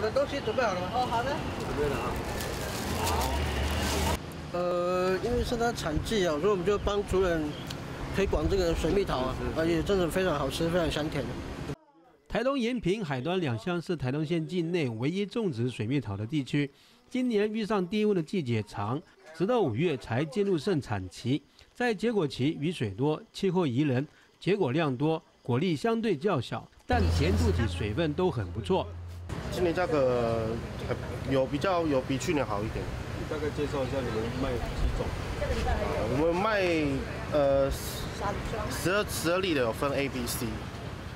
我的东西准备好了吗？哦，好的。准备了啊。呃，因为是它产季啊，所以我们就帮主人推广这个水蜜桃啊，而且真的非常好吃，非常香甜。台东延平、海端两乡是台东县境内唯一种植水蜜桃的地区。今年遇上低温的季节长，直到五月才进入盛产期。在结果期，雨水多，气候宜人，结果量多，果粒相对较小，但甜度及水分都很不错。今年价格有比较有比去年好一点。你大概介绍一下你们卖几种？我们卖呃十二十二粒的有分 A、B、C。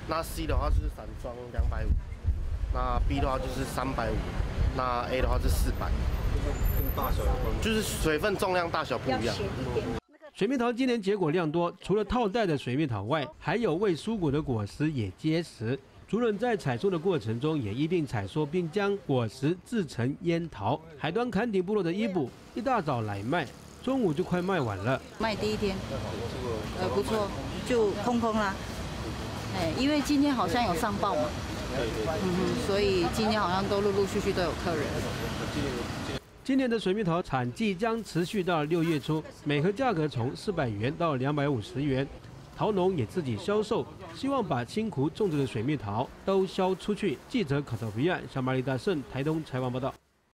那 C 的话就是散装两百五，那 B 的话就是三百五，那 A 的话是四百。跟大小有关就是水分、重量、大小不一样。水蜜桃今年结果量多，除了套袋的水蜜桃外，还有未蔬果的果实也结实。族人在采收的过程中也一并采收，并将果实制成烟桃。海端坎顶部落的伊布一大早来卖，中午就快卖完了。卖第一天，呃，不错，就空空啦。哎，因为今天好像有上报嘛，嗯哼，所以今天好像都陆陆续续都有客人。今年的水蜜桃产季将持续到六月初，每盒价格从四百元到两百五十元。桃农也自己销售，希望把辛苦种植的水蜜桃都销出去。记者可特比亚，小马里大胜台东采访报道。